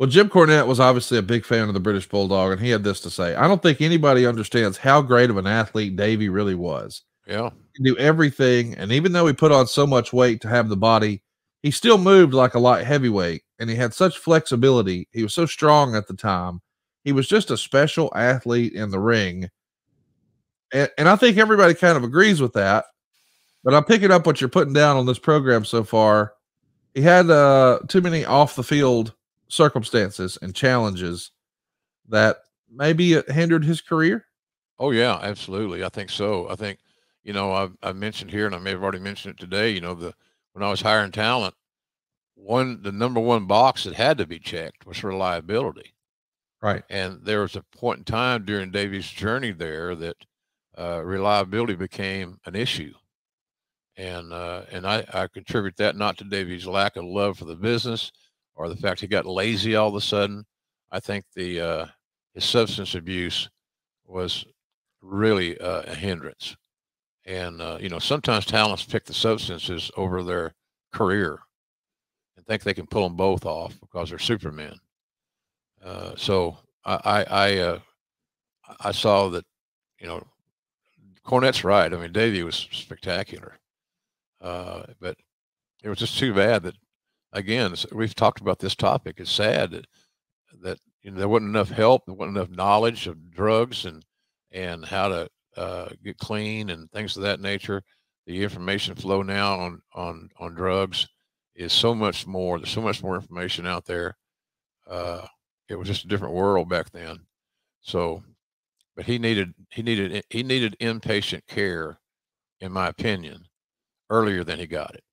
Well, Jim Cornette was obviously a big fan of the British Bulldog, and he had this to say I don't think anybody understands how great of an athlete Davy really was. Yeah. He knew everything. And even though he put on so much weight to have the body, he still moved like a light heavyweight and he had such flexibility. He was so strong at the time. He was just a special athlete in the ring. And, and I think everybody kind of agrees with that. But I'm picking up what you're putting down on this program so far. He had uh, too many off the field circumstances and challenges that maybe it hindered his career? Oh yeah, absolutely. I think so. I think, you know, I've, i mentioned here, and I may have already mentioned it today. You know, the when I was hiring talent, one the number one box that had to be checked was reliability. Right. And there was a point in time during Davy's journey there that uh, reliability became an issue. And uh, and I, I contribute that not to Davy's lack of love for the business, or the fact he got lazy all of a sudden. I think the uh, his substance abuse was really uh, a hindrance. And uh, you know, sometimes talents pick the substances over their career and think they can pull them both off because they're supermen. Uh, so I I I, uh, I saw that you know Cornette's right. I mean, Davy was spectacular, uh, but it was just too bad that again, we've talked about this topic. It's sad that, that you know, there wasn't enough help, there wasn't enough knowledge of drugs and and how to uh, get clean and things of that nature. The information flow now on on on drugs is so much more. There's so much more information out there. Uh, it was just a different world back then. So, but he needed he needed he needed inpatient care, in my opinion, earlier than he got it.